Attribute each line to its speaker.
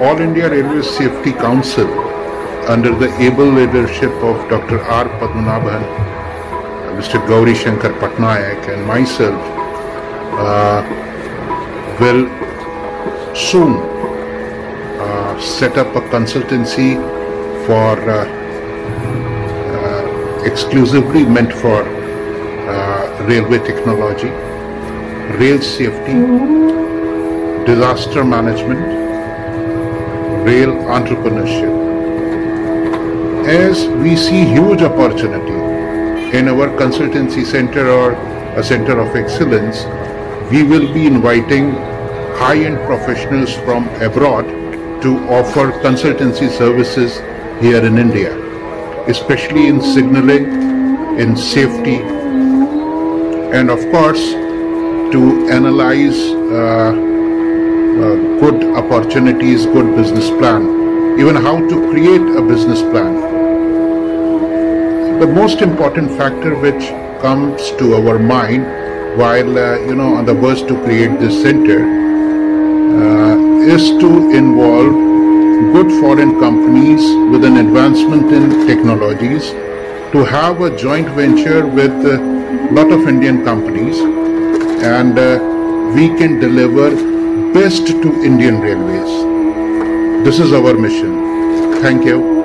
Speaker 1: All India Railway Safety Council, under the able leadership of Dr. R. Padmanabhan, uh, Mr. Gauri Shankar Patnaik, and myself, uh, will soon uh, set up a consultancy for uh, uh, exclusively meant for uh, railway technology, rail safety disaster management, rail entrepreneurship. As we see huge opportunity in our consultancy center or a center of excellence, we will be inviting high-end professionals from abroad to offer consultancy services here in India, especially in signaling, in safety, and of course to analyze uh, good opportunities, good business plan, even how to create a business plan. The most important factor which comes to our mind while uh, you know on the verge to create this center uh, is to involve good foreign companies with an advancement in technologies to have a joint venture with a lot of Indian companies and uh, we can deliver best to Indian Railways. This is our mission. Thank you.